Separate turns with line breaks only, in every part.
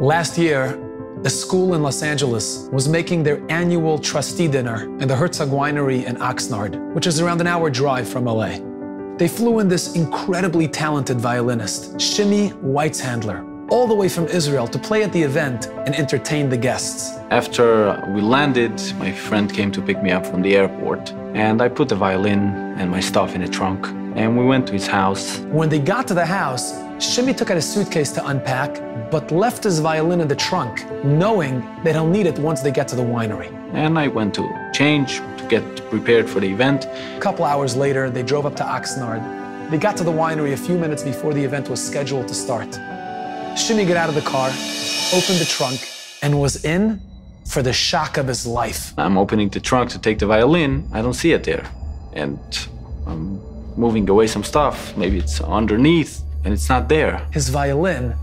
Last year, a school in Los Angeles was making their annual trustee dinner in the Herzog Winery in Oxnard, which is around an hour drive from LA. They flew in this incredibly talented violinist, Shimi Weitzhandler, all the way from Israel to play at the event and entertain the guests.
After we landed, my friend came to pick me up from the airport, and I put the violin and my stuff in a trunk, and we went to his house.
When they got to the house, Shimi took out a suitcase to unpack, but left his violin in the trunk, knowing that he'll need it once they get to the winery.
And I went to change to get prepared for the event.
A couple hours later, they drove up to Oxnard. They got to the winery a few minutes before the event was scheduled to start. Shimi got out of the car, opened the trunk, and was in for the shock of his life.
I'm opening the trunk to take the violin. I don't see it there. And I'm moving away some stuff. Maybe it's underneath and it's not there.
His violin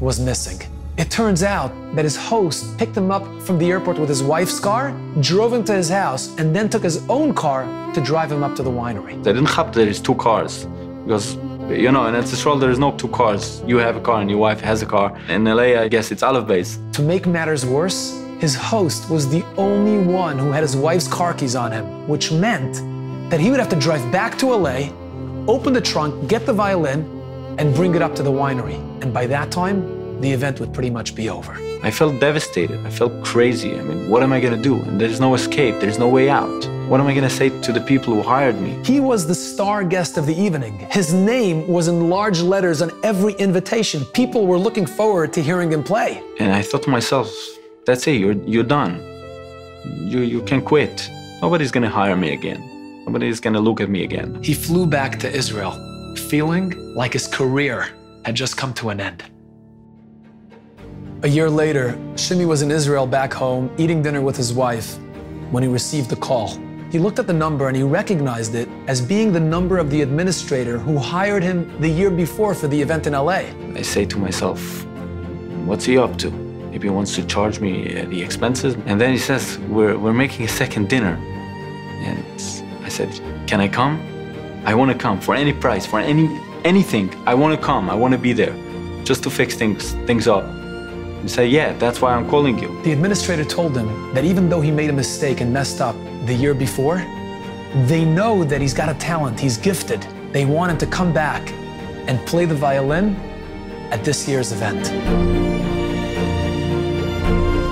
was missing. It turns out that his host picked him up from the airport with his wife's car, drove him to his house, and then took his own car to drive him up to the winery.
They didn't have there is two cars because you know in Israel there is no two cars. You have a car and your wife has a car. In LA, I guess it's Aleph base.
To make matters worse, his host was the only one who had his wife's car keys on him, which meant that he would have to drive back to LA, open the trunk, get the violin, and bring it up to the winery. And by that time, the event would pretty much be over.
I felt devastated. I felt crazy. I mean, what am I going to do? And there's no escape. There's no way out. What am I going to say to the people who hired me?
He was the star guest of the evening. His name was in large letters on every invitation. People were looking forward to hearing him play.
And I thought to myself, that's it. You're, you're done. You, you can quit. Nobody's going to hire me again. Nobody's going to look at me again.
He flew back to Israel, feeling like his career had just come to an end. A year later, Shimi was in Israel back home, eating dinner with his wife, when he received the call. He looked at the number and he recognized it as being the number of the administrator who hired him the year before for the event in LA.
I say to myself, what's he up to? Maybe he wants to charge me uh, the expenses. And then he says, we're, we're making a second dinner. And I said, can I come? I want to come for any price, for any anything. I want to come. I want to be there just to fix things, things up. He say, yeah, that's why I'm calling you.
The administrator told him that even though he made a mistake and messed up the year before, they know that he's got a talent, he's gifted. They want him to come back and play the violin at this year's event.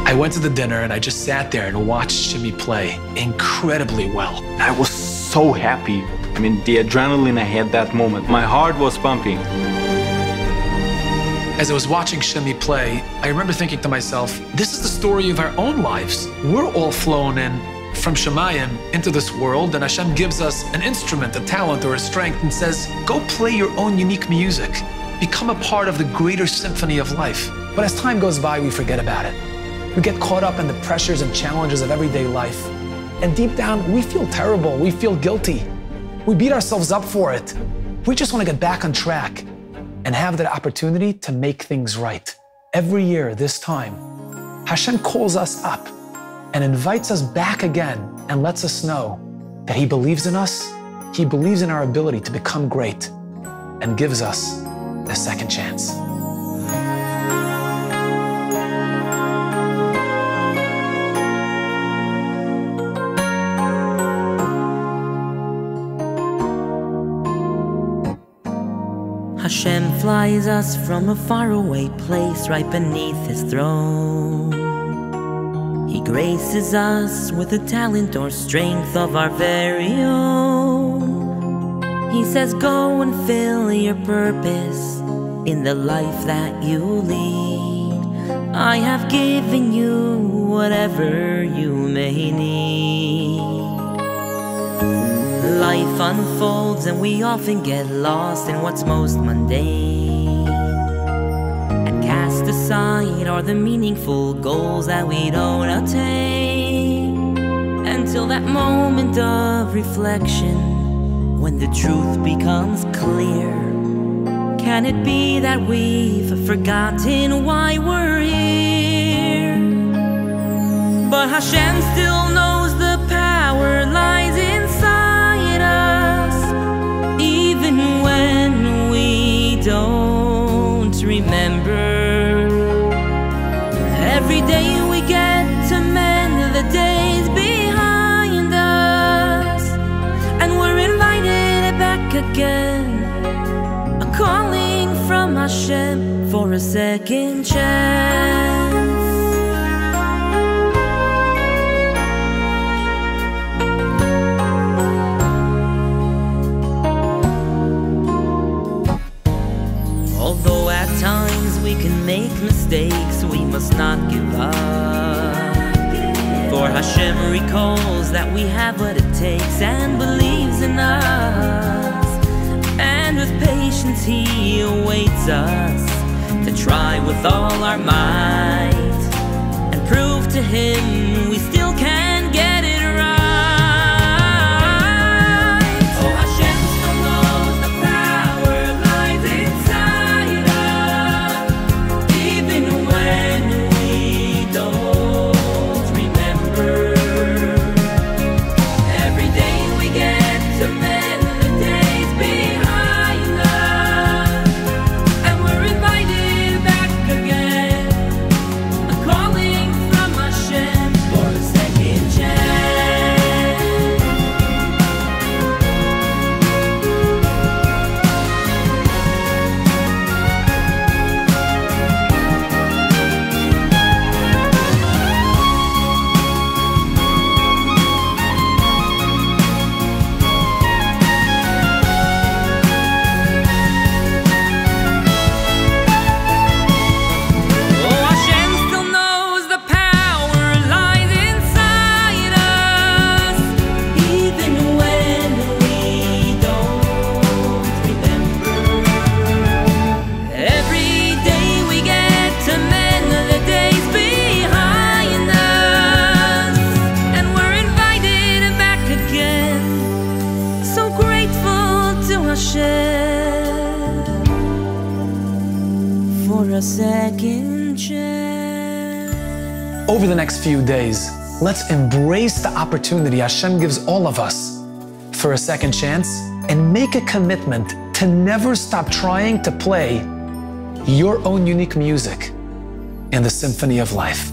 I went to the dinner and I just sat there and watched Shimi play incredibly well.
I was so happy. I mean, the adrenaline I had that moment, my heart was pumping.
As I was watching Shimi play, I remember thinking to myself, this is the story of our own lives. We're all flown in from Shemayim into this world, and Hashem gives us an instrument, a talent, or a strength, and says, go play your own unique music. Become a part of the greater symphony of life. But as time goes by, we forget about it. We get caught up in the pressures and challenges of everyday life. And deep down, we feel terrible. We feel guilty. We beat ourselves up for it. We just want to get back on track and have that opportunity to make things right. Every year, this time, Hashem calls us up and invites us back again and lets us know that He believes in us, He believes in our ability to become great, and gives us a second chance.
Hashem flies us from a faraway place right beneath his throne. He graces us with the talent or strength of our very own. He says, Go and fill your purpose in the life that you lead. I have given you whatever you may need. Life unfolds and we often get lost in what's most mundane And cast aside all the meaningful goals that we don't attain Until that moment of reflection When the truth becomes clear Can it be that we've forgotten why we're here? But Hashem still knows again. A calling from Hashem for a second chance. Although at times we can make mistakes, we must not give up. For Hashem recalls that we have what it takes and believes He awaits us to try with all our might and prove to Him we still can second chance.
Over the next few days, let's embrace the opportunity Hashem gives all of us for a second chance and make a commitment to never stop trying to play your own unique music in the symphony of life.